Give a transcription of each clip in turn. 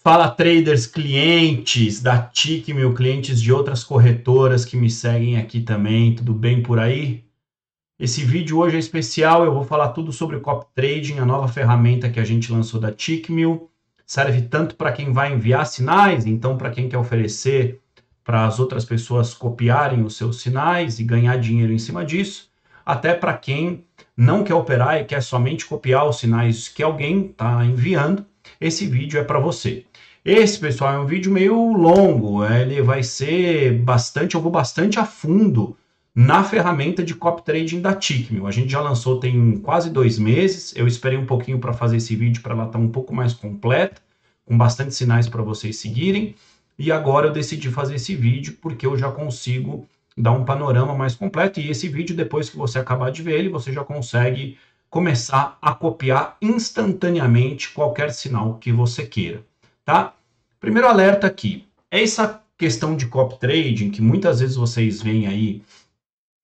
Fala traders, clientes da TIC, mil clientes de outras corretoras que me seguem aqui também, tudo bem por aí? Esse vídeo hoje é especial, eu vou falar tudo sobre o Trading, a nova ferramenta que a gente lançou da TICMIL. Serve tanto para quem vai enviar sinais, então para quem quer oferecer para as outras pessoas copiarem os seus sinais e ganhar dinheiro em cima disso, até para quem não quer operar e quer somente copiar os sinais que alguém está enviando, esse vídeo é para você. Esse, pessoal, é um vídeo meio longo, ele vai ser bastante, eu vou bastante a fundo na ferramenta de copy trading da Tickmill. A gente já lançou tem quase dois meses, eu esperei um pouquinho para fazer esse vídeo para ela estar tá um pouco mais completa, com bastante sinais para vocês seguirem, e agora eu decidi fazer esse vídeo porque eu já consigo dar um panorama mais completo, e esse vídeo, depois que você acabar de ver ele, você já consegue começar a copiar instantaneamente qualquer sinal que você queira, tá? Primeiro alerta aqui, essa questão de copy trading que muitas vezes vocês veem aí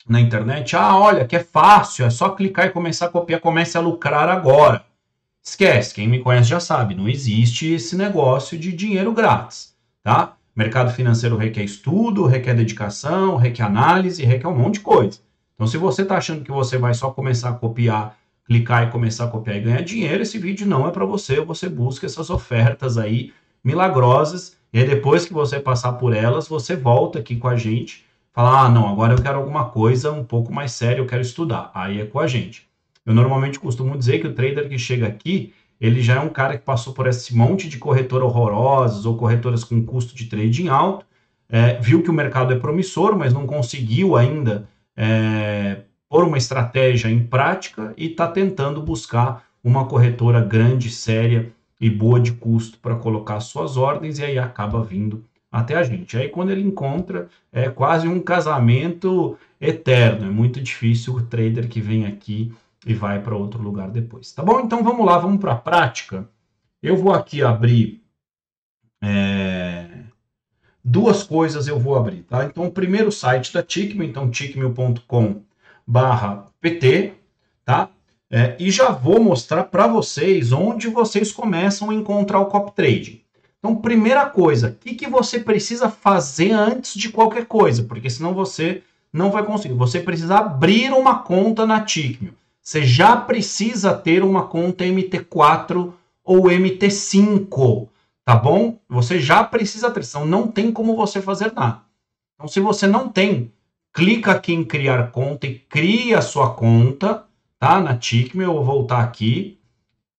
na internet, ah, olha, que é fácil, é só clicar e começar a copiar, comece a lucrar agora. Esquece, quem me conhece já sabe, não existe esse negócio de dinheiro grátis, tá? Mercado financeiro requer estudo, requer dedicação, requer análise, requer um monte de coisa. Então, se você está achando que você vai só começar a copiar clicar e começar a copiar e ganhar dinheiro, esse vídeo não é para você. Você busca essas ofertas aí milagrosas e aí depois que você passar por elas, você volta aqui com a gente, fala: "Ah, não, agora eu quero alguma coisa um pouco mais séria, eu quero estudar". Aí é com a gente. Eu normalmente costumo dizer que o trader que chega aqui, ele já é um cara que passou por esse monte de corretora horrorosas ou corretoras com custo de trading alto, é, viu que o mercado é promissor, mas não conseguiu ainda é, pôr uma estratégia em prática e está tentando buscar uma corretora grande, séria e boa de custo para colocar suas ordens e aí acaba vindo até a gente. Aí quando ele encontra, é quase um casamento eterno. É muito difícil o trader que vem aqui e vai para outro lugar depois. Tá bom? Então vamos lá, vamos para a prática. Eu vou aqui abrir é, duas coisas eu vou abrir, tá? Então o primeiro site da Tickmill, então tickmill.com barra PT, tá? É, e já vou mostrar para vocês onde vocês começam a encontrar o copy trading. Então, primeira coisa, o que, que você precisa fazer antes de qualquer coisa? Porque senão você não vai conseguir. Você precisa abrir uma conta na Tickmill. Você já precisa ter uma conta MT4 ou MT5, tá bom? Você já precisa ter, senão não tem como você fazer nada. Então, se você não tem clica aqui em criar conta e cria a sua conta, tá? Na Tickmill, eu vou voltar aqui,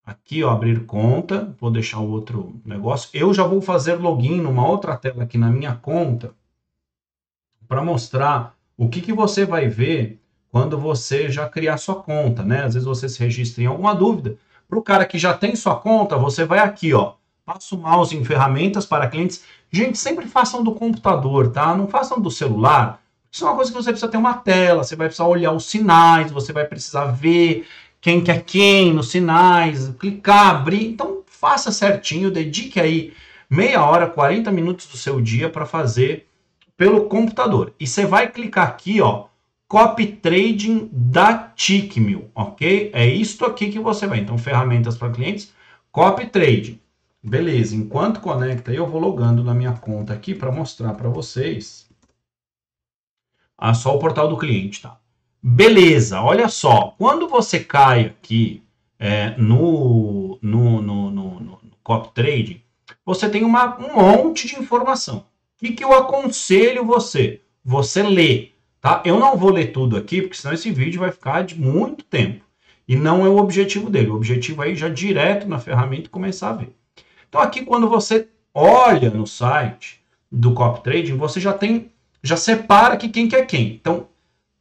aqui, ó, abrir conta, vou deixar o outro negócio. Eu já vou fazer login numa outra tela aqui na minha conta, para mostrar o que, que você vai ver quando você já criar sua conta, né? Às vezes você se registra em alguma dúvida. Para o cara que já tem sua conta, você vai aqui, ó, passa o mouse em ferramentas para clientes. Gente, sempre façam do computador, tá? Não façam do celular isso é uma coisa que você precisa ter uma tela, você vai precisar olhar os sinais, você vai precisar ver quem quer quem nos sinais, clicar, abrir. Então, faça certinho, dedique aí meia hora, 40 minutos do seu dia para fazer pelo computador. E você vai clicar aqui, ó, Copy Trading da Tickmill, ok? É isto aqui que você vai. Então, ferramentas para clientes, Copy Trading. Beleza, enquanto conecta, eu vou logando na minha conta aqui para mostrar para vocês ah, só o portal do cliente, tá? Beleza, olha só. Quando você cai aqui é, no, no, no, no, no Cop Trading, você tem uma, um monte de informação. O que, que eu aconselho você? Você lê, tá? Eu não vou ler tudo aqui, porque senão esse vídeo vai ficar de muito tempo. E não é o objetivo dele. O objetivo é ir já direto na ferramenta e começar a ver. Então aqui, quando você olha no site do Cop Trading, você já tem já separa que quem quer quem. Então,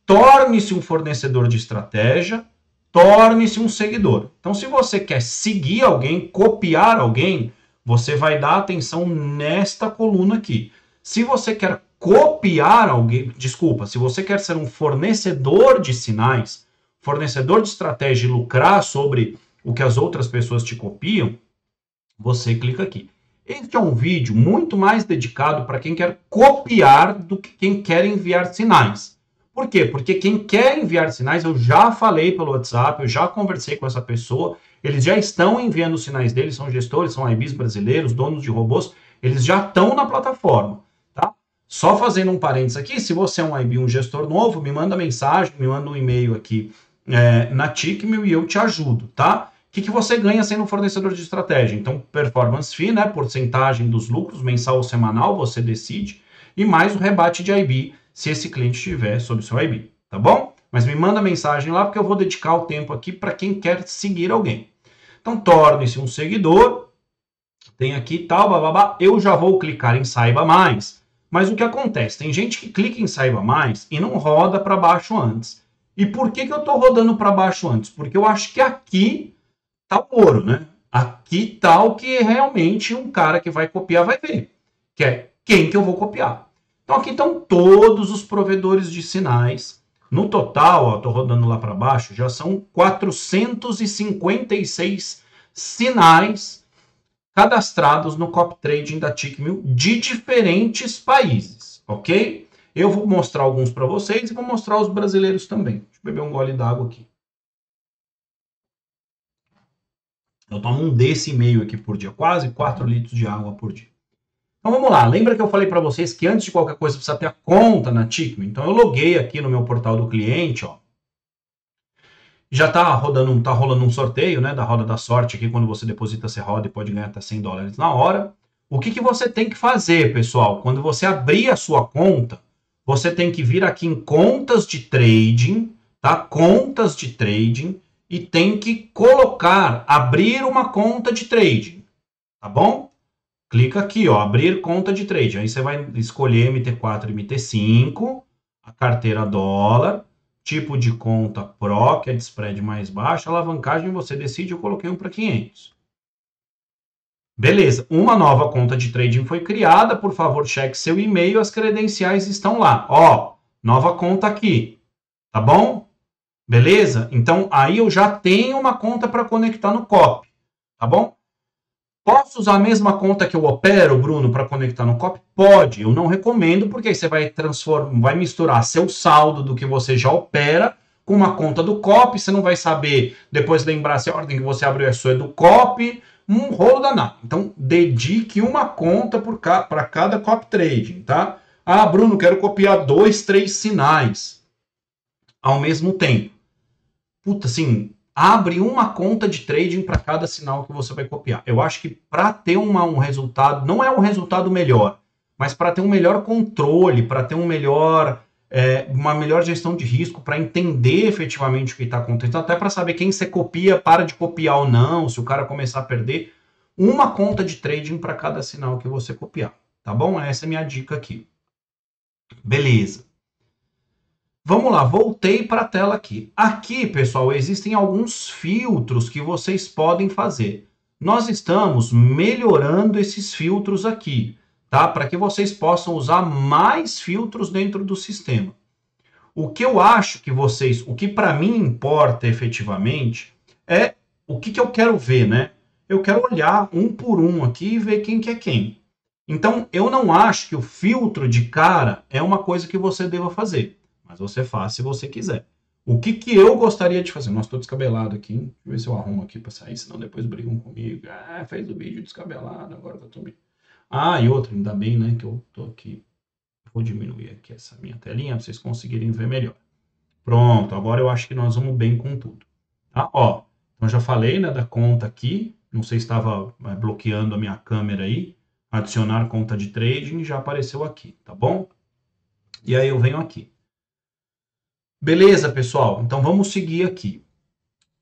torne-se um fornecedor de estratégia, torne-se um seguidor. Então, se você quer seguir alguém, copiar alguém, você vai dar atenção nesta coluna aqui. Se você quer copiar alguém, desculpa, se você quer ser um fornecedor de sinais, fornecedor de estratégia e lucrar sobre o que as outras pessoas te copiam, você clica aqui. Este é um vídeo muito mais dedicado para quem quer copiar do que quem quer enviar sinais. Por quê? Porque quem quer enviar sinais, eu já falei pelo WhatsApp, eu já conversei com essa pessoa, eles já estão enviando sinais deles, são gestores, são IBs brasileiros, donos de robôs, eles já estão na plataforma, tá? Só fazendo um parênteses aqui, se você é um IB, um gestor novo, me manda mensagem, me manda um e-mail aqui é, na TICMIL e eu te ajudo, tá? Que, que você ganha sendo um fornecedor de estratégia? Então, performance fee, né? Porcentagem dos lucros, mensal ou semanal, você decide, e mais o rebate de IB, se esse cliente estiver sob seu IB, tá bom? Mas me manda mensagem lá, porque eu vou dedicar o tempo aqui para quem quer seguir alguém. Então, torne-se um seguidor, tem aqui tal, bababá, eu já vou clicar em saiba mais. Mas o que acontece? Tem gente que clica em saiba mais e não roda para baixo antes. E por que, que eu estou rodando para baixo antes? Porque eu acho que aqui tá o ouro, né? Aqui tá o que realmente um cara que vai copiar vai ver. Que é quem que eu vou copiar. Então aqui estão todos os provedores de sinais. No total, ó, tô rodando lá para baixo, já são 456 sinais cadastrados no Cop Trading da TICMIL de diferentes países, ok? Eu vou mostrar alguns para vocês e vou mostrar os brasileiros também. Deixa eu beber um gole d'água aqui. Eu tomo um desse e meio aqui por dia, quase 4 litros de água por dia. Então vamos lá, lembra que eu falei para vocês que antes de qualquer coisa precisa ter a conta na TICMIL? Então eu loguei aqui no meu portal do cliente, ó, já está rodando, tá rolando um sorteio, né, da roda da sorte aqui, quando você deposita, você roda e pode ganhar até 100 dólares na hora. O que, que você tem que fazer, pessoal? Quando você abrir a sua conta, você tem que vir aqui em contas de trading, tá? Contas de trading e tem que colocar, abrir uma conta de trading, tá bom? Clica aqui, ó, abrir conta de trading. Aí você vai escolher MT4 e MT5, a carteira dólar, tipo de conta Pro, que é de spread mais baixo, alavancagem você decide, eu coloquei um para 500. Beleza, uma nova conta de trading foi criada, por favor, cheque seu e-mail, as credenciais estão lá. Ó, nova conta aqui, tá bom? Beleza? Então, aí eu já tenho uma conta para conectar no COP, tá bom? Posso usar a mesma conta que eu opero, Bruno, para conectar no COP? Pode. Eu não recomendo, porque aí você vai transformar, vai misturar seu saldo do que você já opera com uma conta do COP. Você não vai saber depois lembrar se a ordem que você abriu é sua é do COP. Um rolo danado. Então, dedique uma conta para cada COP Trading, tá? Ah, Bruno, quero copiar dois, três sinais ao mesmo tempo. Puta, assim, abre uma conta de trading para cada sinal que você vai copiar. Eu acho que para ter uma, um resultado, não é um resultado melhor, mas para ter um melhor controle, para ter um melhor, é, uma melhor gestão de risco, para entender efetivamente o que está acontecendo, até para saber quem você copia, para de copiar ou não, se o cara começar a perder, uma conta de trading para cada sinal que você copiar. Tá bom? Essa é a minha dica aqui. Beleza. Vamos lá, voltei para a tela aqui. Aqui, pessoal, existem alguns filtros que vocês podem fazer. Nós estamos melhorando esses filtros aqui, tá? Para que vocês possam usar mais filtros dentro do sistema. O que eu acho que vocês, o que para mim importa efetivamente é o que, que eu quero ver, né? Eu quero olhar um por um aqui e ver quem que é quem. Então, eu não acho que o filtro de cara é uma coisa que você deva fazer. Mas você faz se você quiser. O que, que eu gostaria de fazer? Nossa, estou descabelado aqui. Deixa eu ver se eu arrumo aqui para sair, senão depois brigam comigo. Ah, fez o vídeo descabelado, agora tá tudo Ah, e outro, ainda bem, né, que eu tô aqui. Vou diminuir aqui essa minha telinha para vocês conseguirem ver melhor. Pronto, agora eu acho que nós vamos bem com tudo. Tá? Ó, então já falei, né, da conta aqui. Não sei se estava é, bloqueando a minha câmera aí. Adicionar conta de trading já apareceu aqui, tá bom? E aí eu venho aqui. Beleza, pessoal? Então vamos seguir aqui.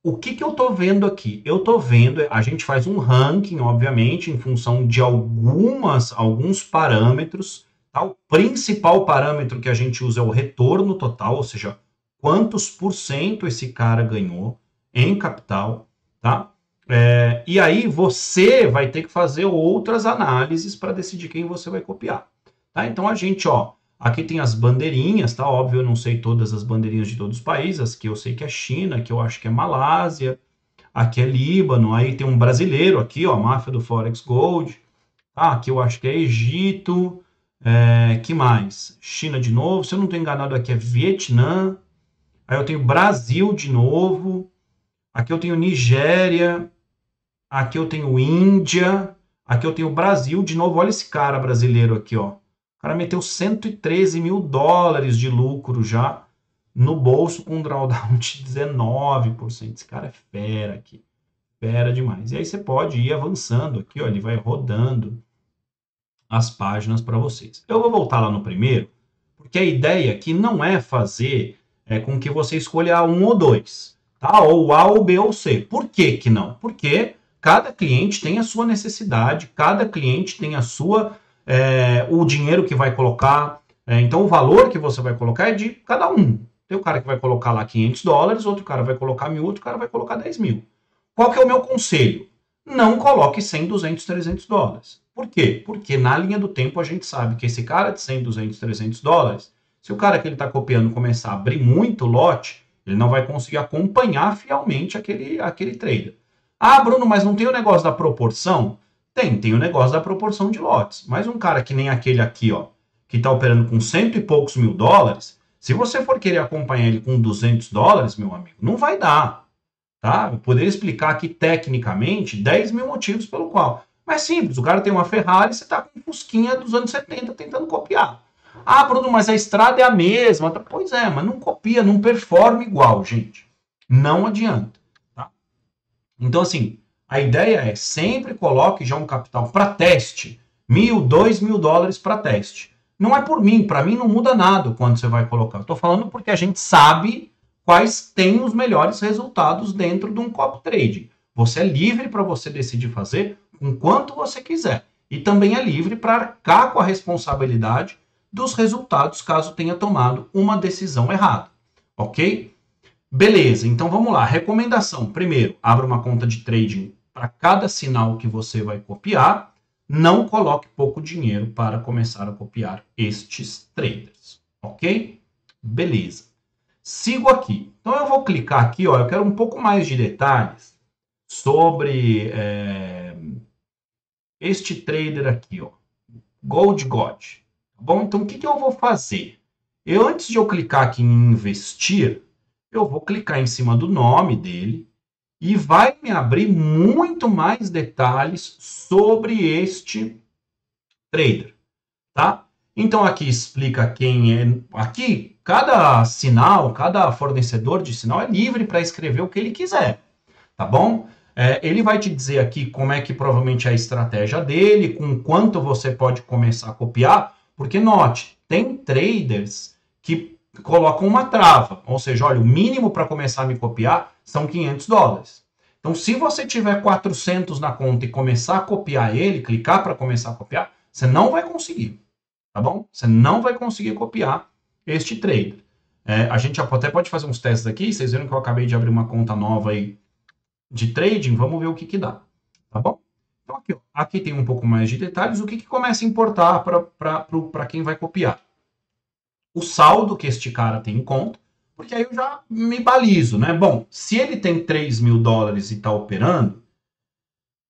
O que, que eu estou vendo aqui? Eu estou vendo, a gente faz um ranking, obviamente, em função de algumas, alguns parâmetros. Tá? O principal parâmetro que a gente usa é o retorno total, ou seja, quantos por cento esse cara ganhou em capital, tá? É, e aí você vai ter que fazer outras análises para decidir quem você vai copiar. Tá? Então a gente, ó, Aqui tem as bandeirinhas, tá? Óbvio, eu não sei todas as bandeirinhas de todos os países. Aqui eu sei que é China, aqui eu acho que é Malásia, aqui é Líbano. Aí tem um brasileiro aqui, ó, máfia do Forex Gold. Ah, aqui eu acho que é Egito. É, que mais? China de novo. Se eu não estou enganado, aqui é Vietnã. Aí eu tenho Brasil de novo. Aqui eu tenho Nigéria. aqui eu tenho Índia, aqui eu tenho Brasil. De novo, olha esse cara brasileiro aqui, ó. Cara meteu 113 mil dólares de lucro já no bolso com um drawdown de 19%. Esse cara é fera aqui. Fera demais. E aí você pode ir avançando aqui, ó. Ele vai rodando as páginas para vocês. Eu vou voltar lá no primeiro, porque a ideia aqui não é fazer é, com que você escolha um ou dois, tá? Ou A ou B ou C. Por que que não? Porque cada cliente tem a sua necessidade, cada cliente tem a sua é, o dinheiro que vai colocar. É, então o valor que você vai colocar é de cada um. Tem o cara que vai colocar lá 500 dólares, outro cara vai colocar mil, outro cara vai colocar 10 mil. Qual que é o meu conselho? Não coloque 100, 200, 300 dólares. Por quê? Porque na linha do tempo a gente sabe que esse cara de 100, 200, 300 dólares, se o cara que ele está copiando começar a abrir muito lote, ele não vai conseguir acompanhar fielmente aquele, aquele trader. Ah, Bruno, mas não tem o negócio da proporção? Tem, tem o negócio da proporção de lotes. Mas um cara que nem aquele aqui, ó, que está operando com cento e poucos mil dólares, se você for querer acompanhar ele com 200 dólares, meu amigo, não vai dar. Tá? Eu poderia explicar aqui tecnicamente 10 mil motivos pelo qual. Mas simples, o cara tem uma Ferrari você está com um Fusquinha dos anos 70 tentando copiar. Ah, Bruno, mas a estrada é a mesma. Pois é, mas não copia, não performa igual, gente. Não adianta. Tá? Então, assim, a ideia é sempre coloque já um capital para teste. Mil, dois mil dólares para teste. Não é por mim, para mim não muda nada quando você vai colocar. Estou falando porque a gente sabe quais têm os melhores resultados dentro de um copy trade. Você é livre para você decidir fazer com quanto você quiser. E também é livre para arcar com a responsabilidade dos resultados caso tenha tomado uma decisão errada. Ok? Beleza, então vamos lá. Recomendação: primeiro, abra uma conta de trading para cada sinal que você vai copiar. Não coloque pouco dinheiro para começar a copiar estes traders. Ok? Beleza. Sigo aqui. Então eu vou clicar aqui, ó. Eu quero um pouco mais de detalhes sobre é, este trader aqui, ó. Gold God. Tá bom? Então o que, que eu vou fazer? Eu, antes de eu clicar aqui em investir, eu vou clicar em cima do nome dele e vai me abrir muito mais detalhes sobre este trader, tá? Então aqui explica quem é. Aqui, cada sinal, cada fornecedor de sinal é livre para escrever o que ele quiser, tá bom? É, ele vai te dizer aqui como é que provavelmente é a estratégia dele, com quanto você pode começar a copiar, porque note, tem traders que colocam uma trava, ou seja, olha, o mínimo para começar a me copiar são 500 dólares. Então, se você tiver 400 na conta e começar a copiar ele, clicar para começar a copiar, você não vai conseguir tá bom? Você não vai conseguir copiar este trader. É, a gente até pode fazer uns testes aqui, vocês viram que eu acabei de abrir uma conta nova aí de trading, vamos ver o que que dá, tá bom? Então aqui, aqui tem um pouco mais de detalhes, o que que começa a importar para quem vai copiar? O saldo que este cara tem em conta, porque aí eu já me balizo, né? Bom, se ele tem 3 mil dólares e está operando,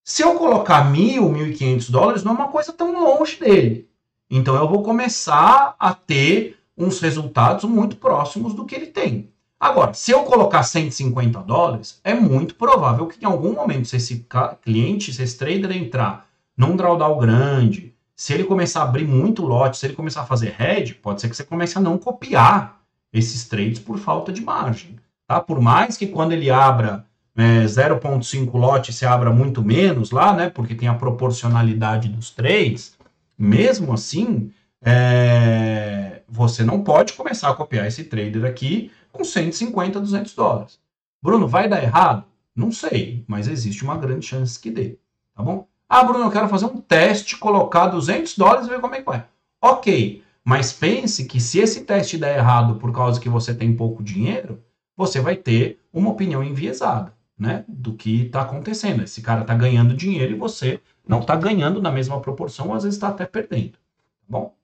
se eu colocar mil, mil e quinhentos dólares, não é uma coisa tão longe dele. Então eu vou começar a ter uns resultados muito próximos do que ele tem. Agora, se eu colocar 150 dólares, é muito provável que em algum momento, se esse cliente, se esse trader entrar num drawdown grande, se ele começar a abrir muito lote, se ele começar a fazer hedge, pode ser que você comece a não copiar esses trades por falta de margem. Tá? Por mais que quando ele abra é, 0,5 lote, se abra muito menos lá, né? Porque tem a proporcionalidade dos trades, mesmo assim, é, você não pode começar a copiar esse trader aqui com 150, 200 dólares. Bruno, vai dar errado? Não sei, mas existe uma grande chance que dê, tá bom? Ah, Bruno, eu quero fazer um teste, colocar 200 dólares e ver como é que vai. Ok, mas pense que se esse teste der errado por causa que você tem pouco dinheiro, você vai ter uma opinião enviesada, né? Do que está acontecendo. Esse cara está ganhando dinheiro e você não está ganhando na mesma proporção, às vezes está até perdendo. Tá bom?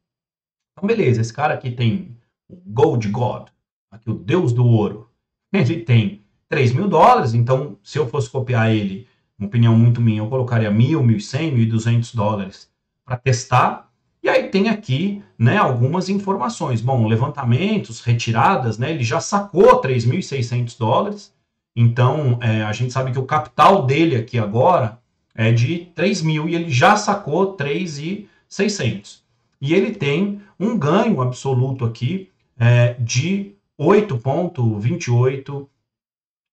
Então, beleza. Esse cara aqui tem o Gold God, aqui o Deus do Ouro. Ele tem 3 mil dólares, então se eu fosse copiar ele, uma opinião muito minha, eu colocaria mil, mil e cem, mil e duzentos dólares para testar. E aí tem aqui, né, algumas informações. Bom, levantamentos, retiradas, né, ele já sacou 3.600 dólares. Então, é, a gente sabe que o capital dele aqui agora é de 3 mil e ele já sacou 3,600. E ele tem um ganho absoluto aqui é, de 8,28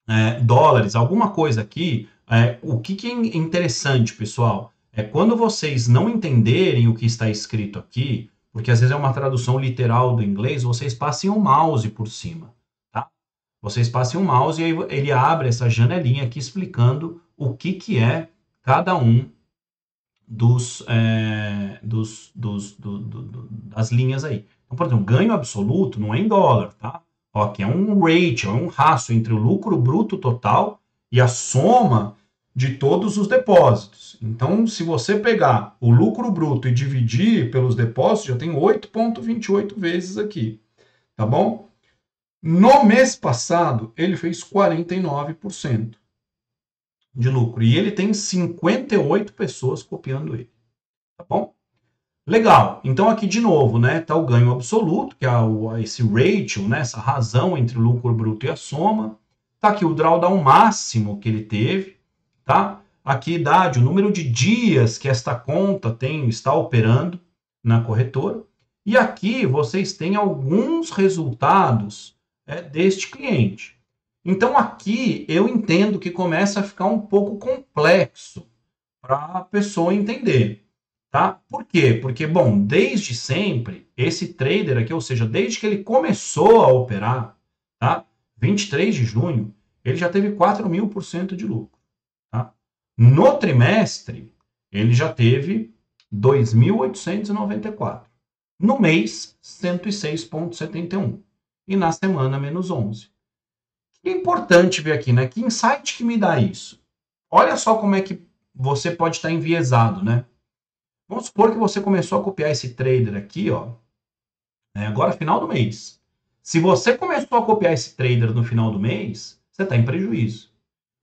é, dólares, alguma coisa aqui. É, o que, que é interessante, pessoal, é quando vocês não entenderem o que está escrito aqui, porque às vezes é uma tradução literal do inglês, vocês passem o mouse por cima, tá? Vocês passem o mouse e ele abre essa janelinha aqui explicando o que, que é cada um dos, é, dos, dos do, do, do, das linhas aí. Então, por exemplo, ganho absoluto não é em dólar, tá? Ó, que é um ratio, é um rastro entre o lucro bruto total e a soma de todos os depósitos. Então, se você pegar o lucro bruto e dividir pelos depósitos, já tem 8,28 vezes aqui, tá bom? No mês passado, ele fez 49% de lucro. E ele tem 58 pessoas copiando ele. Tá bom? Legal. Então aqui de novo, né, tá o ganho absoluto, que é esse ratio, né, essa razão entre o lucro bruto e a soma. Tá aqui o drawdown máximo que ele teve, tá? Aqui idade, o número de dias que esta conta tem está operando na corretora. E aqui vocês têm alguns resultados é, deste cliente. Então aqui eu entendo que começa a ficar um pouco complexo para a pessoa entender, tá? Por quê? Porque, bom, desde sempre, esse trader aqui, ou seja, desde que ele começou a operar, tá? 23 de junho, ele já teve 4 mil por cento de lucro, tá? No trimestre, ele já teve 2.894. No mês, 106,71. E na semana, menos 11 é importante ver aqui, né? Que insight que me dá isso? Olha só como é que você pode estar enviesado, né? Vamos supor que você começou a copiar esse trader aqui, ó, né, agora final do mês. Se você começou a copiar esse trader no final do mês, você está em prejuízo.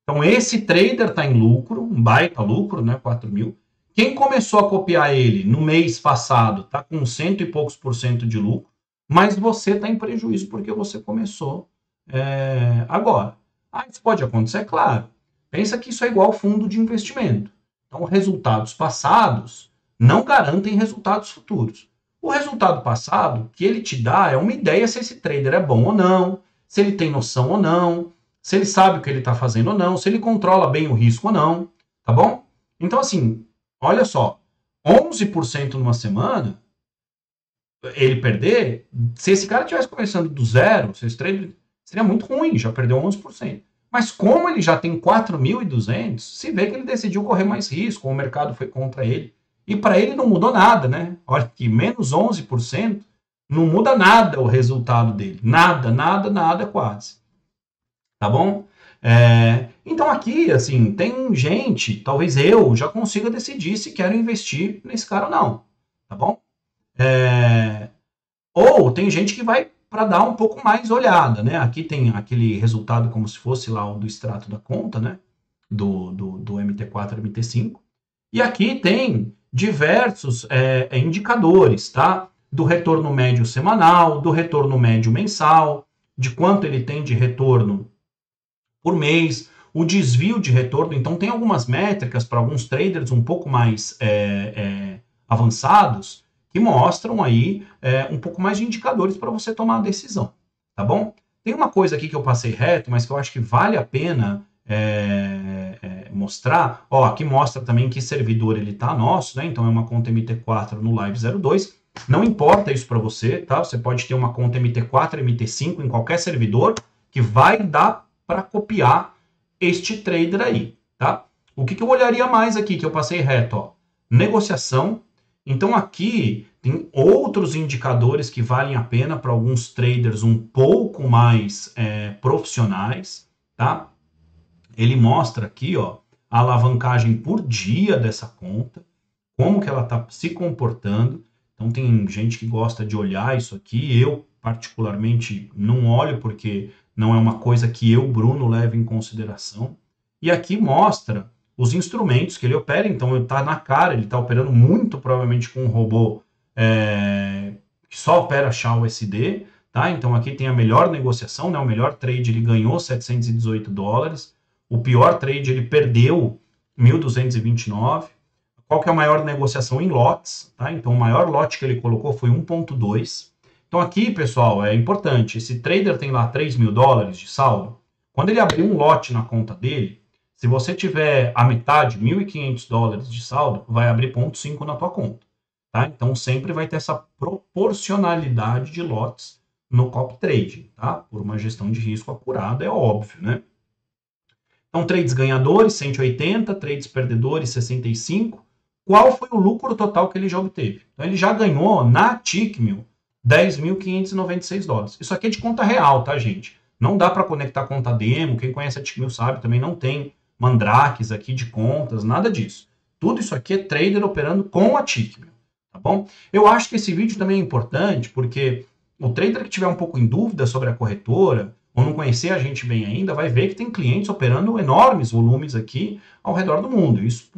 Então, esse trader está em lucro, um baita lucro, né? 4 mil. Quem começou a copiar ele no mês passado está com cento e poucos por cento de lucro, mas você está em prejuízo porque você começou é, agora. Ah, isso pode acontecer? Claro. Pensa que isso é igual fundo de investimento. Então, resultados passados não garantem resultados futuros. O resultado passado que ele te dá é uma ideia se esse trader é bom ou não, se ele tem noção ou não, se ele sabe o que ele está fazendo ou não, se ele controla bem o risco ou não, tá bom? Então, assim, olha só, 11% numa semana, ele perder, se esse cara estivesse começando do zero, se esse trader Seria muito ruim, já perdeu 11%. Mas como ele já tem 4.200, se vê que ele decidiu correr mais risco, o mercado foi contra ele. E para ele não mudou nada, né? Olha que menos 11% não muda nada o resultado dele. Nada, nada, nada quase. Tá bom? É, então aqui, assim, tem gente, talvez eu já consiga decidir se quero investir nesse cara ou não. Tá bom? É, ou tem gente que vai para dar um pouco mais olhada, né? Aqui tem aquele resultado como se fosse lá o do extrato da conta, né? Do, do, do MT4 MT5. E aqui tem diversos é, é, indicadores, tá? Do retorno médio semanal, do retorno médio mensal, de quanto ele tem de retorno por mês, o desvio de retorno. Então, tem algumas métricas para alguns traders um pouco mais é, é avançados que mostram aí é, um pouco mais de indicadores para você tomar a decisão, tá bom? Tem uma coisa aqui que eu passei reto, mas que eu acho que vale a pena é, é, mostrar. Ó, aqui mostra também que servidor ele tá nosso, né? Então é uma conta MT4 no Live 02. Não importa isso para você, tá? Você pode ter uma conta MT4, MT5 em qualquer servidor que vai dar para copiar este trader aí, tá? O que, que eu olharia mais aqui que eu passei reto, ó? Negociação, então aqui tem outros indicadores que valem a pena para alguns traders um pouco mais é, profissionais, tá? Ele mostra aqui, ó, a alavancagem por dia dessa conta, como que ela está se comportando. Então tem gente que gosta de olhar isso aqui. Eu particularmente não olho porque não é uma coisa que eu, Bruno, levo em consideração. E aqui mostra os instrumentos que ele opera, então ele está na cara, ele está operando muito provavelmente com um robô é, que só opera SHA-USD, tá? Então aqui tem a melhor negociação, né? O melhor trade ele ganhou 718 dólares, o pior trade ele perdeu 1.229. Qual que é a maior negociação em lotes? Tá? Então, o maior lote que ele colocou foi 1.2. Então, aqui, pessoal, é importante. Esse trader tem lá 3 mil dólares de saldo. Quando ele abrir um lote na conta dele, se você tiver a metade, 1.500 dólares de saldo, vai abrir 0,5 na tua conta. Tá? Então, sempre vai ter essa proporcionalidade de lotes no cop trade, tá? Por uma gestão de risco acurada, é óbvio, né? Então, trades ganhadores, 180, trades perdedores, 65. Qual foi o lucro total que ele já obteve? Então, ele já ganhou na Tickmill 10.596 dólares. Isso aqui é de conta real, tá, gente? Não dá para conectar conta demo. Quem conhece a Tickmill sabe, também não tem mandrakes aqui de contas, nada disso. Tudo isso aqui é trader operando com a Tickmill, tá bom? Eu acho que esse vídeo também é importante porque o trader que tiver um pouco em dúvida sobre a corretora, ou não conhecer a gente bem ainda, vai ver que tem clientes operando enormes volumes aqui ao redor do mundo. Isso,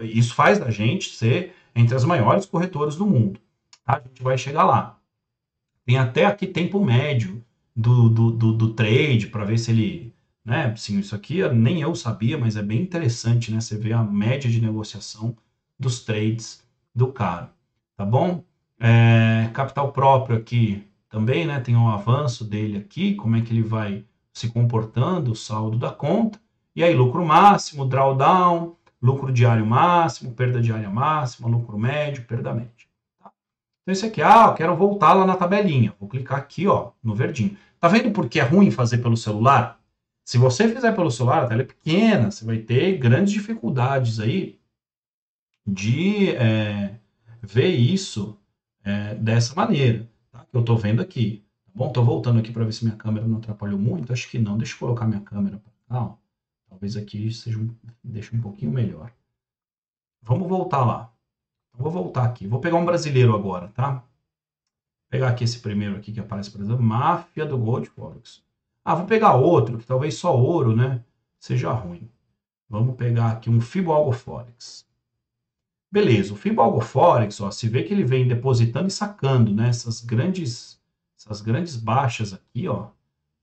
isso faz da gente ser entre as maiores corretoras do mundo. Tá? A gente vai chegar lá. Tem até aqui tempo médio do, do, do, do trade para ver se ele. Né, sim, isso aqui nem eu sabia, mas é bem interessante, né? Você vê a média de negociação dos trades do cara. Tá bom? É, capital próprio aqui, também, né? Tem um avanço dele aqui, como é que ele vai se comportando, o saldo da conta. E aí, lucro máximo, drawdown, lucro diário máximo, perda diária máxima, lucro médio, perda média. Tá? Então, esse aqui, ah, eu quero voltar lá na tabelinha. Vou clicar aqui, ó, no verdinho. Tá vendo por que é ruim fazer pelo celular? Se você fizer pelo celular, a tela é pequena, você vai ter grandes dificuldades aí de é, ver isso é, dessa maneira que eu estou vendo aqui. Tá bom? Estou voltando aqui para ver se minha câmera não atrapalhou muito. Acho que não. Deixa eu colocar minha câmera para cá. Talvez aqui seja um, deixe um pouquinho melhor. Vamos voltar lá. Vou voltar aqui. Vou pegar um brasileiro agora, tá? Vou pegar aqui esse primeiro aqui que aparece, por exemplo, Máfia do Gold Forex. Ah, vou pegar outro, que talvez só ouro, né? Seja ruim. Vamos pegar aqui um Fibo Forex. Beleza, o Fibalgo Forex, ó, se vê que ele vem depositando e sacando, né? Essas grandes, essas grandes baixas aqui, ó,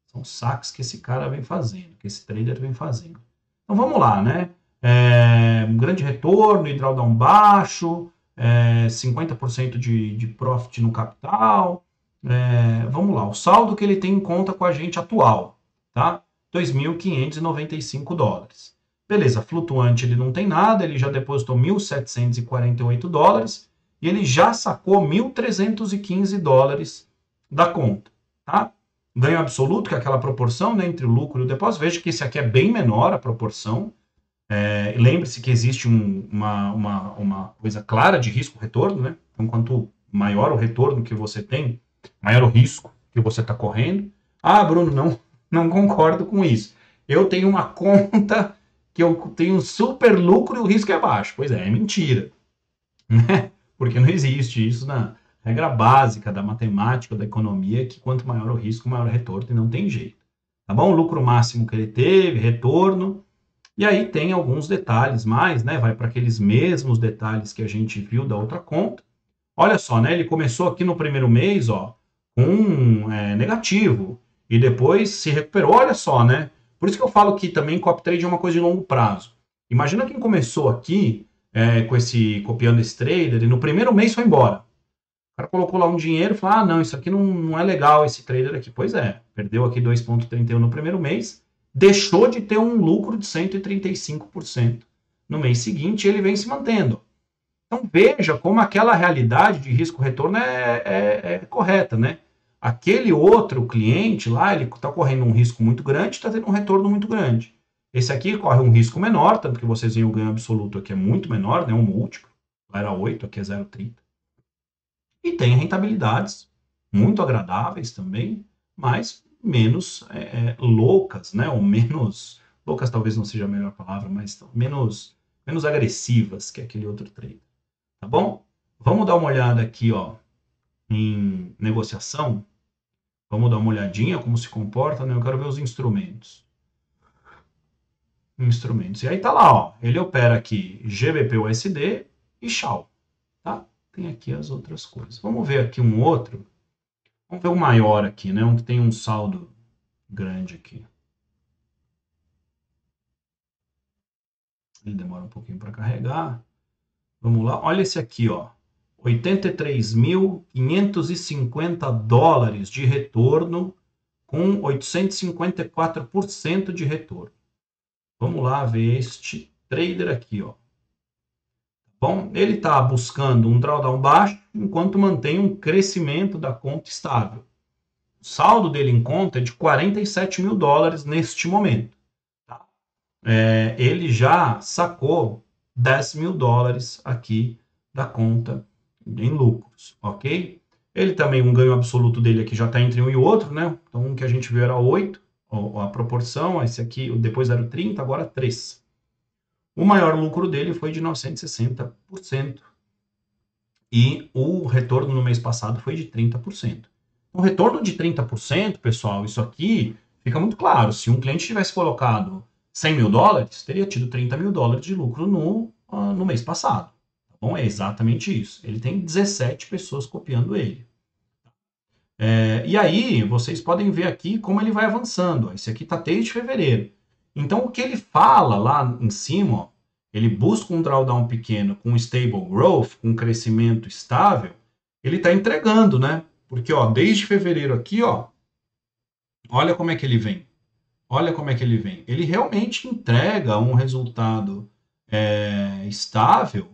são saques que esse cara vem fazendo, que esse trader vem fazendo. Então vamos lá, né? É, um grande retorno, e drawdown baixo, é, 50% de, de profit no capital. É, vamos lá, o saldo que ele tem em conta com a gente atual, tá? 2.595 dólares. Beleza, flutuante ele não tem nada, ele já depositou 1.748 dólares e ele já sacou 1.315 dólares da conta, tá? Ganho absoluto, que é aquela proporção né, entre o lucro e o depósito. Veja que esse aqui é bem menor a proporção. É, Lembre-se que existe um, uma, uma, uma coisa clara de risco-retorno, né? Então, quanto maior o retorno que você tem, maior o risco que você está correndo. Ah, Bruno, não, não concordo com isso. Eu tenho uma conta que eu tenho super lucro e o risco é baixo. Pois é, é mentira. Né? Porque não existe isso na regra básica da matemática, da economia, que quanto maior o risco, maior o retorno, e não tem jeito. Tá bom? O lucro máximo que ele teve, retorno. E aí tem alguns detalhes mais, né? Vai para aqueles mesmos detalhes que a gente viu da outra conta. Olha só, né? Ele começou aqui no primeiro mês, ó, com é, negativo. E depois se recuperou. Olha só, né? Por isso que eu falo que também copy trade é uma coisa de longo prazo. Imagina quem começou aqui é, com esse copiando esse trader e no primeiro mês foi embora. O cara colocou lá um dinheiro e falou: ah, não, isso aqui não, não é legal, esse trader aqui. Pois é, perdeu aqui 2,31 no primeiro mês, deixou de ter um lucro de 135% no mês seguinte ele vem se mantendo. Então veja como aquela realidade de risco-retorno é, é, é correta, né? Aquele outro cliente lá, ele está correndo um risco muito grande, está tendo um retorno muito grande. Esse aqui corre um risco menor, tanto que vocês veem o ganho absoluto aqui é muito menor, né? um múltiplo. Era 8, aqui é 0,30. E tem rentabilidades muito agradáveis também, mas menos é, é, loucas, né? Ou menos. Loucas talvez não seja a melhor palavra, mas menos, menos agressivas que aquele outro trade. Tá bom? Vamos dar uma olhada aqui, ó, em negociação, vamos dar uma olhadinha como se comporta, né? Eu quero ver os instrumentos. Instrumentos. E aí tá lá, ó. Ele opera aqui GBP-USD e SHAL, tá? Tem aqui as outras coisas. Vamos ver aqui um outro. Vamos ver o maior aqui, né? Um que tem um saldo grande aqui. Ele demora um pouquinho para carregar. Vamos lá, olha esse aqui, ó. 83.550 dólares de retorno com 854% de retorno. Vamos lá ver este trader aqui, ó. Bom, ele está buscando um drawdown baixo enquanto mantém um crescimento da conta estável. O saldo dele em conta é de 47 mil dólares neste momento. Tá? É, ele já sacou 10 mil dólares aqui da conta em lucros, ok? Ele também, um ganho absoluto dele aqui já está entre um e outro, né? Então, um que a gente viu era 8, a proporção, esse aqui depois era 30, agora 3. O maior lucro dele foi de 960%. E o retorno no mês passado foi de 30%. O retorno de 30%, pessoal, isso aqui fica muito claro. Se um cliente tivesse colocado 100 mil dólares, teria tido 30 mil dólares de lucro no, uh, no mês passado. Tá bom? É exatamente isso. Ele tem 17 pessoas copiando ele. É, e aí, vocês podem ver aqui como ele vai avançando. Esse aqui está desde fevereiro. Então, o que ele fala lá em cima, ó, ele busca um drawdown pequeno com stable growth, com crescimento estável, ele está entregando, né? Porque, ó, desde fevereiro aqui, ó, olha como é que ele vem. Olha como é que ele vem. Ele realmente entrega um resultado é, estável,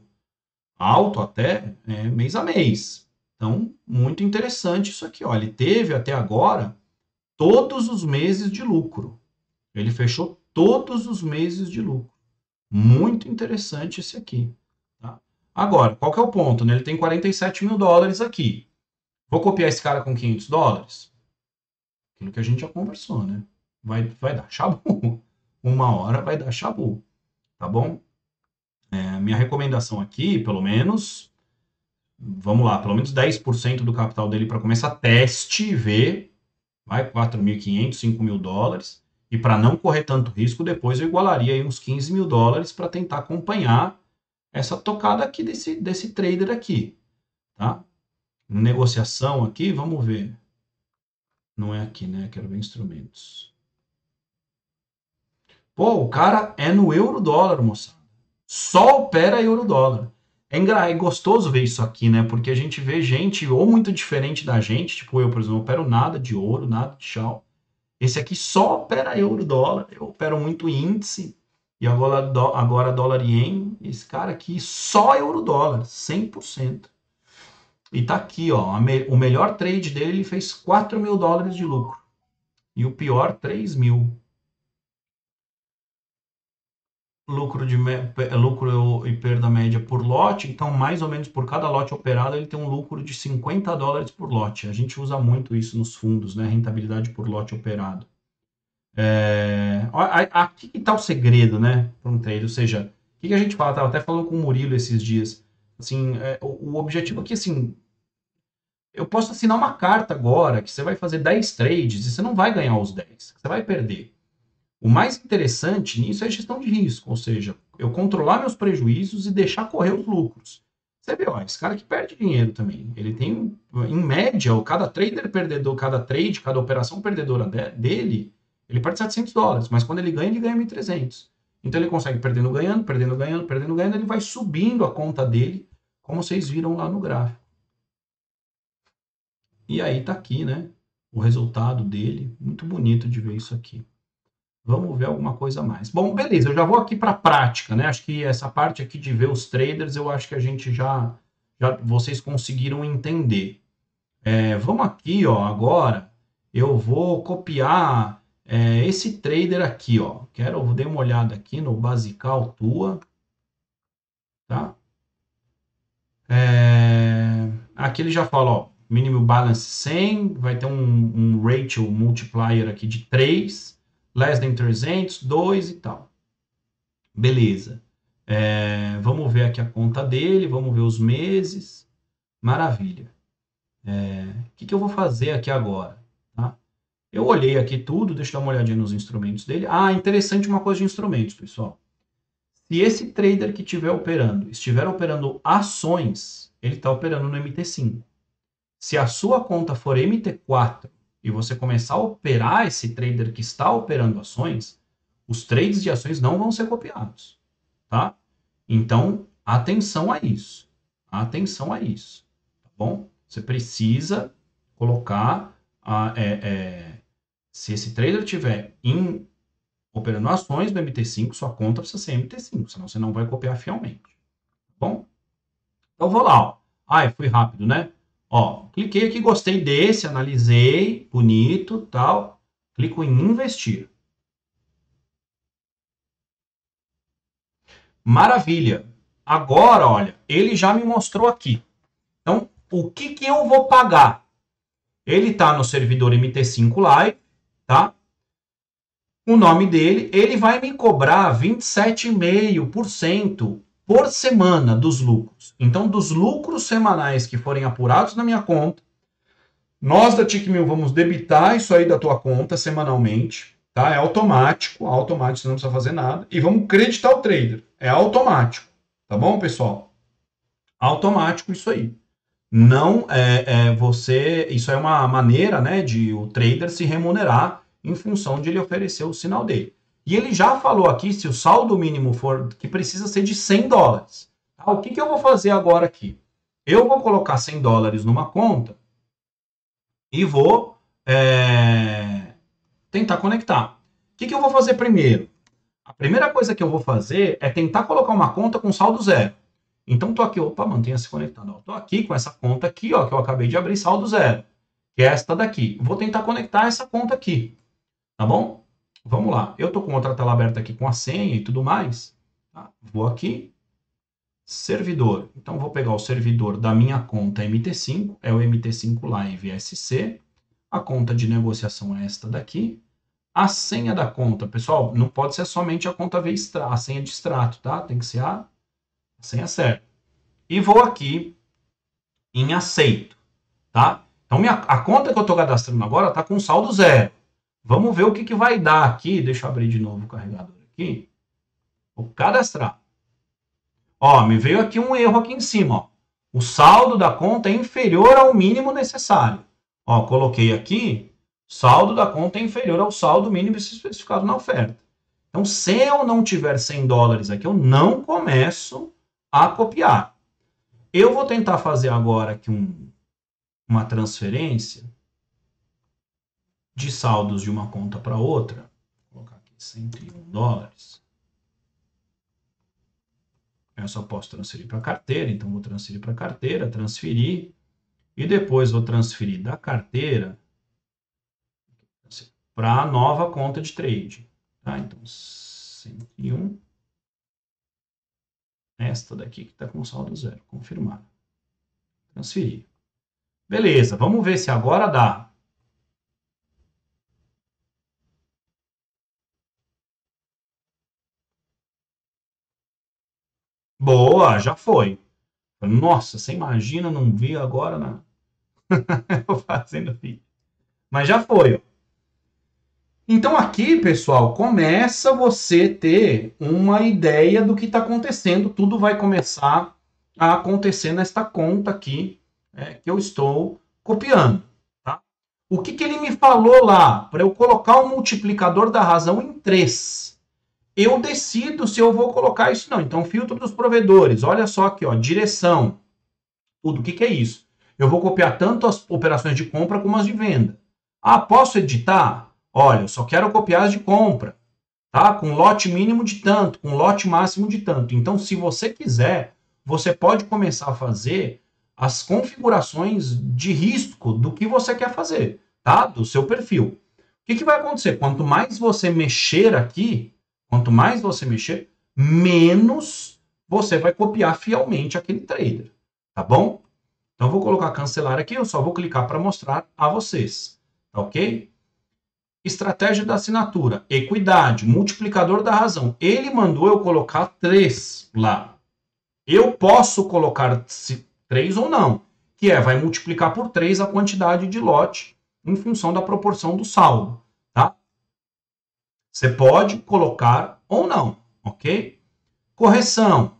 alto até, é, mês a mês. Então, muito interessante isso aqui. Ó. Ele teve até agora todos os meses de lucro. Ele fechou todos os meses de lucro. Muito interessante esse aqui. Tá? Agora, qual que é o ponto? Né? Ele tem 47 mil dólares aqui. Vou copiar esse cara com 500 dólares? Aquilo que a gente já conversou, né? Vai, vai dar chabu. Uma hora vai dar chabu. Tá bom? É, minha recomendação aqui, pelo menos, vamos lá, pelo menos 10% do capital dele para começar teste e ver. Vai 4.500, 5 mil dólares. E para não correr tanto risco, depois eu igualaria aí uns 15 mil dólares para tentar acompanhar essa tocada aqui desse, desse trader aqui. Tá? Negociação aqui, vamos ver. Não é aqui, né? Quero ver instrumentos. Pô, o cara é no euro dólar, moçada. Só opera euro dólar. É, é gostoso ver isso aqui, né? Porque a gente vê gente ou muito diferente da gente, tipo eu, por exemplo, opero nada de ouro, nada de chão. Esse aqui só opera euro dólar, eu opero muito índice, e agora, agora dólar ien. Esse cara aqui só euro dólar, 100%. E tá aqui, ó, me, o melhor trade dele ele fez 4 mil dólares de lucro. E o pior, 3 mil lucro de lucro e perda média por lote, então mais ou menos por cada lote operado ele tem um lucro de 50 dólares por lote. A gente usa muito isso nos fundos, né? Rentabilidade por lote operado. É... Aqui que está o segredo, né? Para um trade, ou seja, o que, a gente fala? Tava até falando com o Murilo esses dias. Assim, é, o, objetivo aqui, assim, eu posso assinar uma carta agora que você vai fazer 10 trades e você não vai ganhar os 10, você vai perder. O mais interessante nisso é a gestão de risco, ou seja, eu controlar meus prejuízos e deixar correr os lucros. Você vê, ó, esse cara que perde dinheiro também. Ele tem, em média, cada trader perdedor, cada trade, cada operação perdedora dele, ele perde 700 dólares, mas quando ele ganha, ele ganha 1.300. Então ele consegue perdendo, ganhando, perdendo, ganhando, perdendo, ganhando, ele vai subindo a conta dele, como vocês viram lá no gráfico. E aí tá aqui, né, o resultado dele. Muito bonito de ver isso aqui. Vamos ver alguma coisa mais. Bom, beleza, eu já vou aqui para a prática, né? Acho que essa parte aqui de ver os traders, eu acho que a gente já, já vocês conseguiram entender. É, vamos aqui, ó, agora eu vou copiar é, esse trader aqui, ó. Quero, vou dar uma olhada aqui no Basical Tua, tá? É, aqui ele já fala, ó, mínimo balance 100, vai ter um, um ratio multiplier aqui de 3, less than 300, 2 e tal. Beleza. É, vamos ver aqui a conta dele, vamos ver os meses. Maravilha. É, o que, que eu vou fazer aqui agora? Tá? Eu olhei aqui tudo, deixa eu dar uma olhadinha nos instrumentos dele. Ah, interessante uma coisa de instrumentos, pessoal. Se esse trader que estiver operando estiver operando ações, ele está operando no MT5. Se a sua conta for MT4 e você começar a operar esse trader que está operando ações, os trades de ações não vão ser copiados. tá? Então, atenção a isso. Atenção a isso, tá bom? Você precisa colocar a, é, é, se esse trader tiver em operando ações do MT5, sua conta precisa ser MT5, senão você não vai copiar fielmente. Tá bom? Então vou lá, ó. Ai, fui rápido, né? Ó, cliquei aqui, gostei desse, analisei, bonito, tal. Clico em investir. Maravilha. Agora, olha, ele já me mostrou aqui. Então, o que que eu vou pagar? Ele está no servidor MT5 Live, tá? O nome dele, ele vai me cobrar 27,5% por semana dos lucros. Então, dos lucros semanais que forem apurados na minha conta, nós da TicMil vamos debitar isso aí da tua conta semanalmente, tá? É automático, automático, você não precisa fazer nada. E vamos creditar o trader. É automático, tá bom, pessoal? Automático isso aí. Não é, é você, isso é uma maneira, né, de o trader se remunerar em função de ele oferecer o sinal dele. E ele já falou aqui, se o saldo mínimo for, que precisa ser de 100 dólares. Tá? O que, que eu vou fazer agora aqui? Eu vou colocar 100 dólares numa conta e vou é, tentar conectar. O que, que eu vou fazer primeiro? A primeira coisa que eu vou fazer é tentar colocar uma conta com saldo zero. Então, tô aqui, opa, mantenha-se conectado. Tô aqui com essa conta aqui, ó, que eu acabei de abrir saldo zero, que é esta daqui. Vou tentar conectar essa conta aqui, tá bom? Vamos lá. Eu estou com outra tela aberta aqui com a senha e tudo mais. Tá? Vou aqui. Servidor. Então, vou pegar o servidor da minha conta MT5. É o MT5 Live SC. A conta de negociação é esta daqui. A senha da conta, pessoal, não pode ser somente a conta V extra, a senha de extrato, tá? Tem que ser a senha certa. E vou aqui em aceito, tá? Então, minha, a conta que eu estou cadastrando agora está com saldo zero. Vamos ver o que, que vai dar aqui. Deixa eu abrir de novo o carregador aqui. Vou cadastrar. Ó, me veio aqui um erro aqui em cima. Ó. O saldo da conta é inferior ao mínimo necessário. Ó, coloquei aqui, saldo da conta é inferior ao saldo mínimo especificado na oferta. Então, se eu não tiver 100 dólares aqui, eu não começo a copiar. Eu vou tentar fazer agora aqui um, uma transferência de saldos de uma conta para outra, vou colocar aqui 101 dólares. Eu só posso transferir para carteira, então vou transferir para carteira, transferir, e depois vou transferir da carteira para a nova conta de trade. Tá? Então, 101. Esta daqui que está com saldo zero, confirmar. Transferir. Beleza, vamos ver se agora dá. Boa, já foi. Nossa, você imagina, não vi agora na. eu fazendo vídeo. Mas já foi. Então aqui, pessoal, começa você ter uma ideia do que está acontecendo. Tudo vai começar a acontecer nesta conta aqui é, que eu estou copiando. Tá? O que, que ele me falou lá? Para eu colocar o multiplicador da razão em 3 eu decido se eu vou colocar isso não. Então, filtro dos provedores. Olha só aqui, ó, direção. Tudo. O que, que é isso? Eu vou copiar tanto as operações de compra como as de venda. Ah, posso editar? Olha, eu só quero copiar as de compra. Tá? Com lote mínimo de tanto, com lote máximo de tanto. Então, se você quiser, você pode começar a fazer as configurações de risco do que você quer fazer, tá? Do seu perfil. O que, que vai acontecer? Quanto mais você mexer aqui, Quanto mais você mexer, menos você vai copiar fielmente aquele trader, tá bom? Então, vou colocar cancelar aqui, eu só vou clicar para mostrar a vocês, tá ok? Estratégia da assinatura, equidade, multiplicador da razão. Ele mandou eu colocar 3 lá. Eu posso colocar 3 ou não, que é, vai multiplicar por 3 a quantidade de lote em função da proporção do saldo. Você pode colocar ou não, ok? Correção.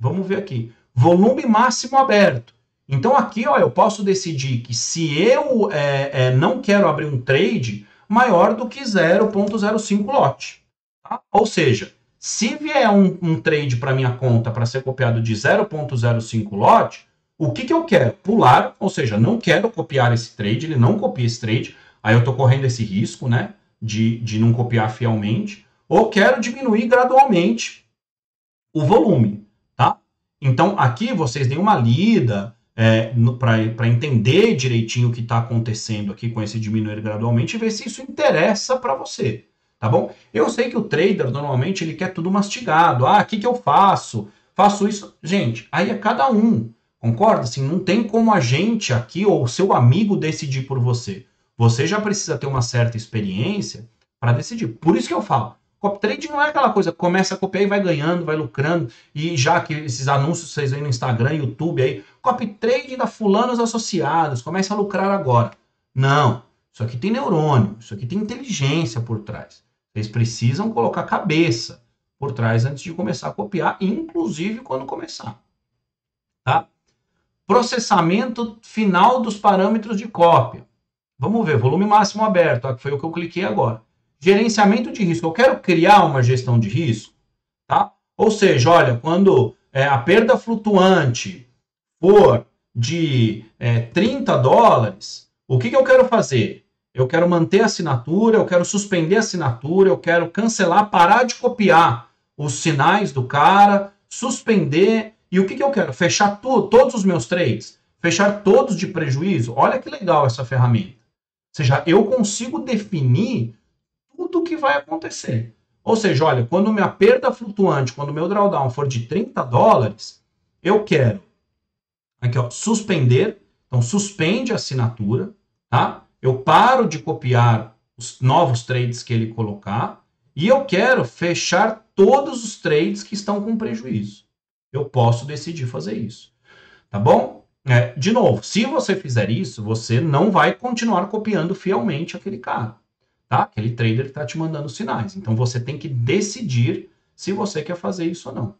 Vamos ver aqui. Volume máximo aberto. Então aqui, ó, eu posso decidir que se eu é, é, não quero abrir um trade maior do que 0.05 lote. Tá? Ou seja, Se vier um, um trade para minha conta para ser copiado de 0.05 lote, o que, que eu quero? Pular, ou seja, não quero copiar esse trade, ele não copia esse trade, aí eu estou correndo esse risco, né, de, de não copiar fielmente, ou quero diminuir gradualmente o volume, tá? Então, aqui vocês deem uma lida é, para entender direitinho o que está acontecendo aqui com esse diminuir gradualmente e ver se isso interessa para você tá bom? Eu sei que o trader normalmente ele quer tudo mastigado. Ah, o que, que eu faço? Faço isso. Gente, aí é cada um. Concorda? Assim, não tem como a gente aqui ou o seu amigo decidir por você. Você já precisa ter uma certa experiência para decidir. Por isso que eu falo. Copy trade não é aquela coisa, começa a copiar e vai ganhando, vai lucrando, e já que esses anúncios vocês veem no Instagram, YouTube aí, copy trade da fulanos associados, começa a lucrar agora. Não, isso aqui tem neurônio, isso aqui tem inteligência por trás. Vocês precisam colocar cabeça por trás antes de começar a copiar, inclusive quando começar. Tá? Processamento final dos parâmetros de cópia. Vamos ver, volume máximo aberto, que foi o que eu cliquei agora. Gerenciamento de risco. Eu quero criar uma gestão de risco, tá? Ou seja, olha, quando é, a perda flutuante for de é, 30 dólares, o que, que eu quero fazer? eu quero manter a assinatura, eu quero suspender a assinatura, eu quero cancelar, parar de copiar os sinais do cara, suspender. E o que, que eu quero? Fechar tu, todos os meus trades, fechar todos de prejuízo. Olha que legal essa ferramenta. Seja, eu consigo definir tudo o que vai acontecer. Ou seja, olha, quando minha perda flutuante, quando meu drawdown for de 30 dólares, eu quero aqui, ó, suspender. Então, suspende a assinatura, tá? eu paro de copiar os novos trades que ele colocar e eu quero fechar todos os trades que estão com prejuízo. Eu posso decidir fazer isso. Tá bom? É, de novo, se você fizer isso, você não vai continuar copiando fielmente aquele cara, tá? Aquele trader que está te mandando sinais. Então você tem que decidir se você quer fazer isso ou não.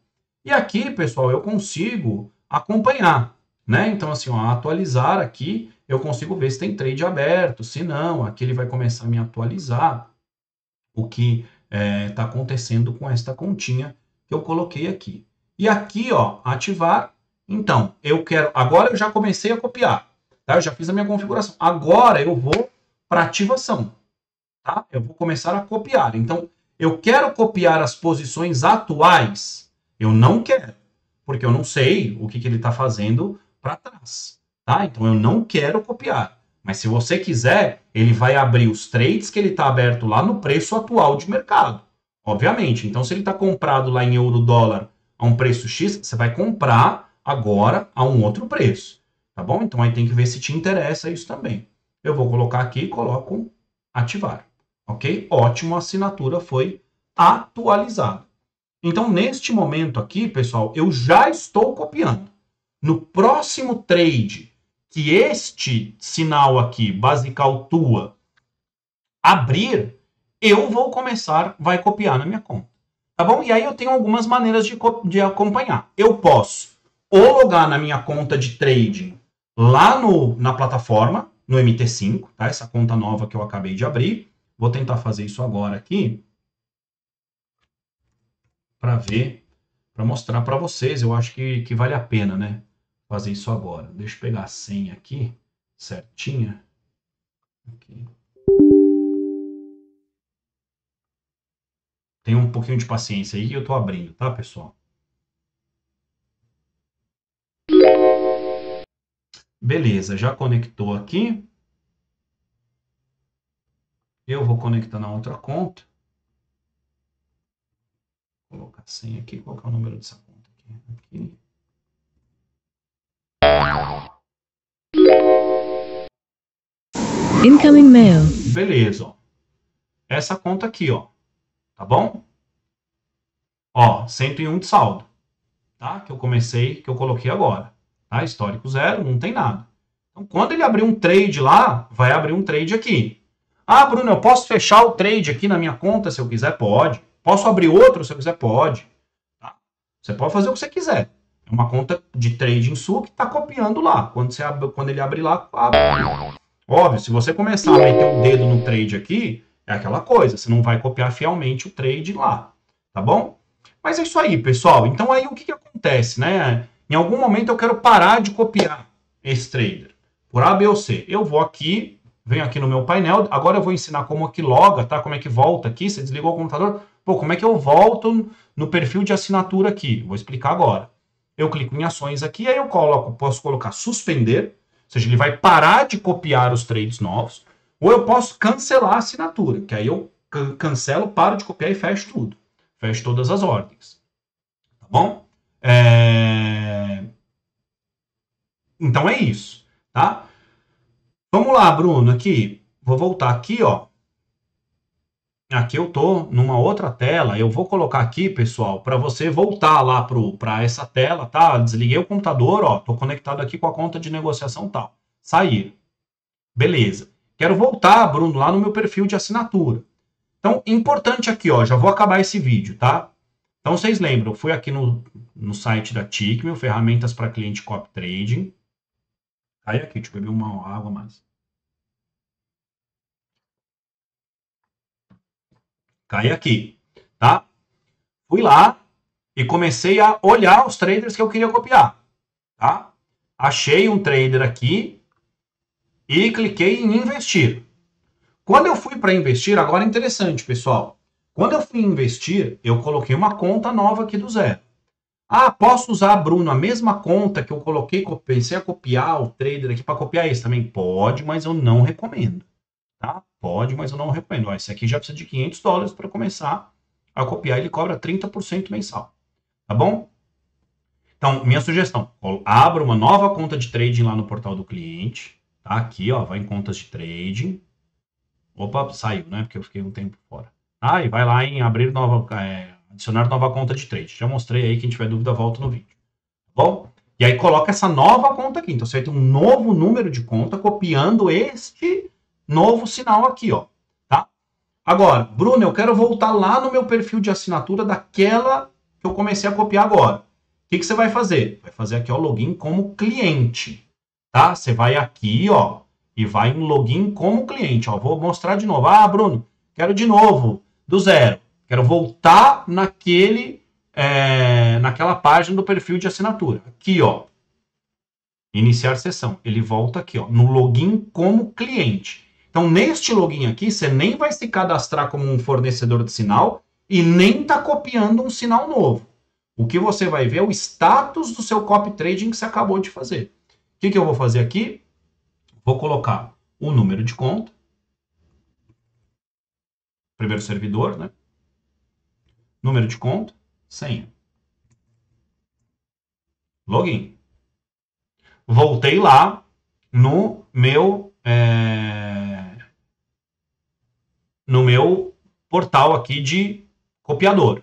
E aqui, pessoal, eu consigo acompanhar, né? Então, assim, ó, atualizar aqui, eu consigo ver se tem trade aberto, se não, aqui ele vai começar a me atualizar o que está é, tá acontecendo com esta continha que eu coloquei aqui. E aqui, ó, ativar. Então, eu quero. Agora eu já comecei a copiar. Tá? Eu já fiz a minha configuração. Agora eu vou para ativação. Tá? Eu vou começar a copiar. Então, eu quero copiar as posições atuais. Eu não quero, porque eu não sei o que, que ele está fazendo para trás. Tá? Então eu não quero copiar. Mas se você quiser, ele vai abrir os trades que ele está aberto lá no preço atual de mercado. Obviamente. Então, se ele está comprado lá em euro dólar a um preço X, você vai comprar agora a um outro preço. Tá bom? Então aí tem que ver se te interessa isso também. Eu vou colocar aqui e coloco ativar. Ok? Ótimo, a assinatura foi atualizada. Então, neste momento aqui, pessoal, eu já estou copiando. No próximo trade que este sinal aqui, basical tua, abrir, eu vou começar, vai copiar na minha conta. Tá bom? E aí eu tenho algumas maneiras de, de acompanhar. Eu posso ou logar na minha conta de trading lá no, na plataforma, no MT5, tá? Essa conta nova que eu acabei de abrir. Vou tentar fazer isso agora aqui para ver, para mostrar para vocês. Eu acho que, que vale a pena, né? fazer isso agora. Deixa eu pegar a senha aqui, certinha. Aqui. Tem um pouquinho de paciência aí eu estou abrindo, tá, pessoal? Beleza, já conectou aqui. Eu vou conectar na outra conta. Vou colocar a senha aqui. Qual é o número dessa conta aqui? Aqui. Incoming mail. Beleza, ó. Essa conta aqui, ó. Tá bom? Ó, 101 de saldo. Tá? Que eu comecei, que eu coloquei agora. Tá? Histórico zero, não tem nada. Então, quando ele abrir um trade lá, vai abrir um trade aqui. Ah, Bruno, eu posso fechar o trade aqui na minha conta se eu quiser? Pode. Posso abrir outro se eu quiser? Pode. Tá? Você pode fazer o que você quiser. É uma conta de trading sua que está copiando lá. Quando, você abre, quando ele abre lá, abre. Óbvio, se você começar a meter o dedo no trade aqui, é aquela coisa. Você não vai copiar fielmente o trade lá. Tá bom? Mas é isso aí, pessoal. Então aí o que, que acontece, né? Em algum momento eu quero parar de copiar esse trader por A, B ou C. Eu vou aqui, venho aqui no meu painel, agora eu vou ensinar como que loga, tá? Como é que volta aqui, você desligou o computador. Pô, como é que eu volto no perfil de assinatura aqui? Vou explicar agora. Eu clico em ações aqui, aí eu coloco, posso colocar suspender, ou seja, ele vai parar de copiar os trades novos, ou eu posso cancelar a assinatura, que aí eu cancelo, paro de copiar e fecho tudo. Fecho todas as ordens. Tá bom? É... Então é isso, tá? Vamos lá, Bruno, aqui. Vou voltar aqui, ó. Aqui eu tô numa outra tela. Eu vou colocar aqui, pessoal, para você voltar lá para essa tela, tá? Desliguei o computador, ó. Tô conectado aqui com a conta de negociação tal. Sair. Beleza. Quero voltar, Bruno, lá no meu perfil de assinatura. Então, importante aqui, ó. Já vou acabar esse vídeo, tá? Então, vocês lembram, fui aqui no, no site da Tickmill, ferramentas para cliente copy trading. Aí aqui, deixa eu beber uma água mais. Cai aqui, tá? Fui lá e comecei a olhar os traders que eu queria copiar, tá? Achei um trader aqui e cliquei em investir. Quando eu fui para investir, agora é interessante, pessoal. Quando eu fui investir, eu coloquei uma conta nova aqui do zero. Ah, posso usar, Bruno, a mesma conta que eu coloquei, pensei a copiar o trader aqui para copiar esse também? Pode, mas eu não recomendo. Tá? Pode, mas eu não recomendo. Ó, esse aqui já precisa de 500 dólares para começar a copiar. Ele cobra 30% mensal. Tá bom? Então, minha sugestão, abra uma nova conta de trading lá no portal do cliente. Tá? Aqui, ó, vai em contas de trading. Opa, saiu, né? Porque eu fiquei um tempo fora. Ah, e vai lá em abrir nova, é, adicionar nova conta de trade. Já mostrei aí, quem tiver dúvida, volta no vídeo. Tá bom? E aí coloca essa nova conta aqui. Então você vai ter um novo número de conta copiando este novo sinal aqui, ó. Tá? Agora, Bruno, eu quero voltar lá no meu perfil de assinatura daquela que eu comecei a copiar agora. O que, que você vai fazer? Vai fazer aqui, ó, login como cliente. Tá? Você vai aqui, ó, e vai em login como cliente. Ó, vou mostrar de novo. Ah, Bruno, quero de novo, do zero. Quero voltar naquele, é, naquela página do perfil de assinatura. Aqui, ó. Iniciar sessão. Ele volta aqui, ó, no login como cliente. Então, neste login aqui, você nem vai se cadastrar como um fornecedor de sinal e nem está copiando um sinal novo. O que você vai ver é o status do seu copy trading que você acabou de fazer. O que, que eu vou fazer aqui? Vou colocar o número de conta. Primeiro servidor, né? Número de conta, senha. Login. Voltei lá no meu é, no meu portal aqui de copiador. O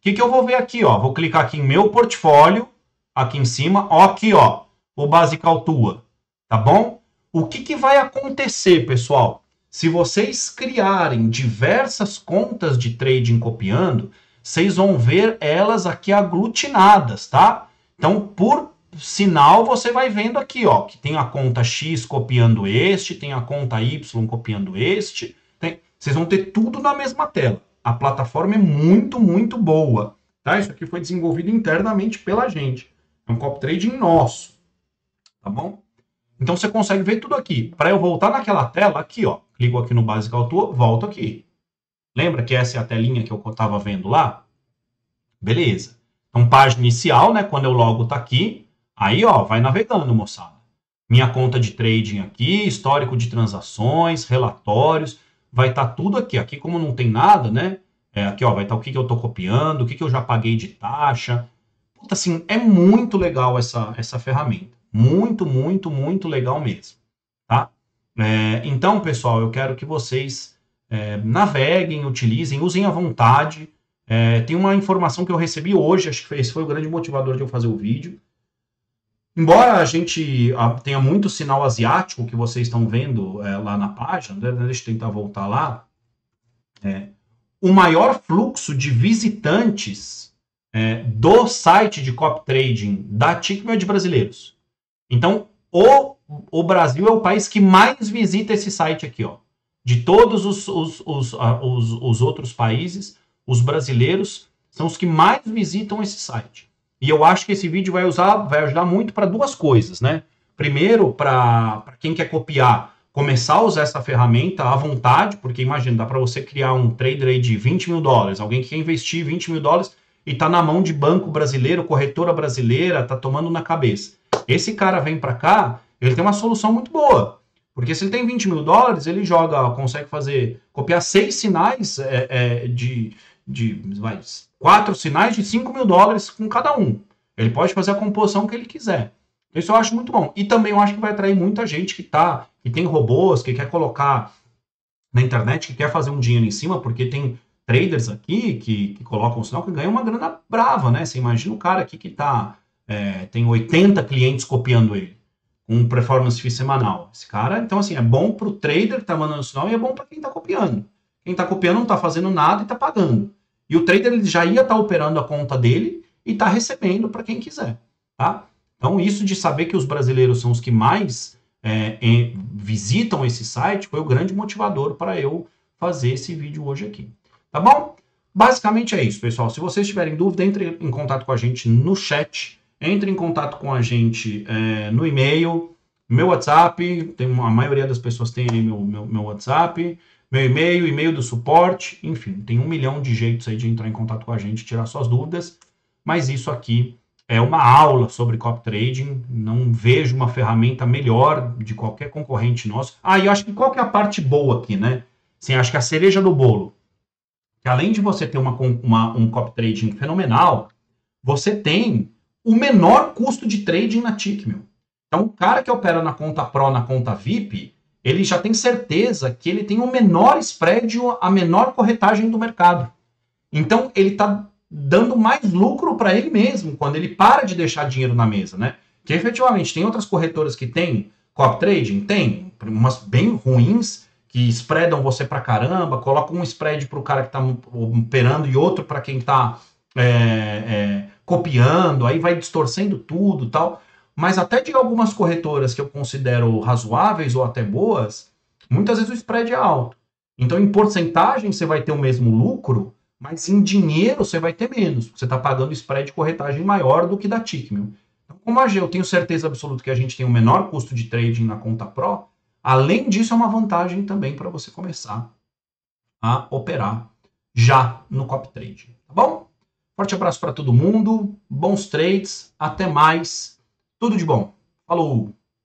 que, que eu vou ver aqui? Ó? Vou clicar aqui em meu portfólio, aqui em cima, ó, aqui, ó, o Basical Tua, tá bom? O que, que vai acontecer, pessoal? Se vocês criarem diversas contas de trading copiando, vocês vão ver elas aqui aglutinadas, tá? Então, por sinal, você vai vendo aqui, ó, que tem a conta X copiando este, tem a conta Y copiando este. Tem... Vocês vão ter tudo na mesma tela. A plataforma é muito, muito boa, tá? Isso aqui foi desenvolvido internamente pela gente. É um copy trading nosso, tá bom? Então você consegue ver tudo aqui. Para eu voltar naquela tela, aqui, ó, clico aqui no Basic Tour, volto aqui. Lembra que essa é a telinha que eu estava vendo lá? Beleza. Então, página inicial, né? Quando eu logo tá aqui, aí, ó, vai navegando, moçada. Minha conta de trading aqui, histórico de transações, relatórios, vai estar tá tudo aqui. Aqui, como não tem nada, né? É, aqui, ó, vai estar tá o que, que eu estou copiando, o que, que eu já paguei de taxa. Puta, assim, é muito legal essa, essa ferramenta. Muito, muito, muito legal mesmo, tá? É, então, pessoal, eu quero que vocês é, naveguem, utilizem, usem à vontade. É, tem uma informação que eu recebi hoje, acho que esse foi o grande motivador de eu fazer o vídeo. Embora a gente tenha muito sinal asiático que vocês estão vendo é, lá na página, né? deixa eu tentar voltar lá. É, o maior fluxo de visitantes é, do site de copy trading da TICM é de brasileiros. Então, o, o Brasil é o país que mais visita esse site aqui, ó. De todos os, os, os, os, os outros países, os brasileiros são os que mais visitam esse site. E eu acho que esse vídeo vai usar, vai ajudar muito para duas coisas, né? Primeiro, para quem quer copiar, começar a usar essa ferramenta à vontade, porque imagina, dá para você criar um trader aí de 20 mil dólares, alguém que quer investir 20 mil dólares e está na mão de banco brasileiro, corretora brasileira, está tomando na cabeça. Esse cara vem para cá, ele tem uma solução muito boa. Porque se ele tem 20 mil dólares, ele joga, consegue fazer, copiar seis sinais é, é, de, de quatro sinais de 5 mil dólares com cada um. Ele pode fazer a composição que ele quiser. Isso eu acho muito bom. E também eu acho que vai atrair muita gente que tá, que tem robôs, que quer colocar na internet, que quer fazer um dinheiro em cima, porque tem traders aqui que, que colocam o sinal que ganham uma grana brava, né? Você imagina o cara aqui que tá, é, tem 80 clientes copiando ele, com um performance fee semanal. Esse cara, então assim, é bom para o trader que tá mandando sinal e é bom para quem está copiando. Quem está copiando não está fazendo nada e está pagando. E o trader ele já ia estar tá operando a conta dele e está recebendo para quem quiser, tá? Então isso de saber que os brasileiros são os que mais é, em, visitam esse site foi o grande motivador para eu fazer esse vídeo hoje aqui. Tá bom? Basicamente é isso, pessoal. Se vocês tiverem dúvida, entre em contato com a gente no chat, entre em contato com a gente é, no e-mail, meu WhatsApp, tem, a maioria das pessoas tem aí meu, meu, meu WhatsApp, meu e-mail, e-mail do suporte, enfim, tem um milhão de jeitos aí de entrar em contato com a gente, tirar suas dúvidas, mas isso aqui é uma aula sobre copy trading, não vejo uma ferramenta melhor de qualquer concorrente nosso. Ah, e eu acho que qual que é a parte boa aqui, né? Sim, acho que a cereja do bolo que além de você ter uma, uma, um copy trading fenomenal, você tem o menor custo de trading na Tickmill. Então, o cara que opera na conta Pro, na conta VIP, ele já tem certeza que ele tem o menor spread, a menor corretagem do mercado. Então, ele está dando mais lucro para ele mesmo, quando ele para de deixar dinheiro na mesa, né? Que efetivamente tem outras corretoras que têm copy trading? Tem, umas bem ruins, que spreadam você pra caramba, colocam um spread para o cara que está operando e outro para quem está é, é, copiando, aí vai distorcendo tudo tal. Mas até de algumas corretoras que eu considero razoáveis ou até boas, muitas vezes o spread é alto. Então, em porcentagem, você vai ter o mesmo lucro, mas em dinheiro você vai ter menos. Você está pagando spread de corretagem maior do que da Tickmill. Então, como a G, eu tenho certeza absoluta que a gente tem o menor custo de trading na conta Pro, Além disso, é uma vantagem também para você começar a operar já no copy trade, tá bom? Forte abraço para todo mundo, bons trades, até mais, tudo de bom. Falou!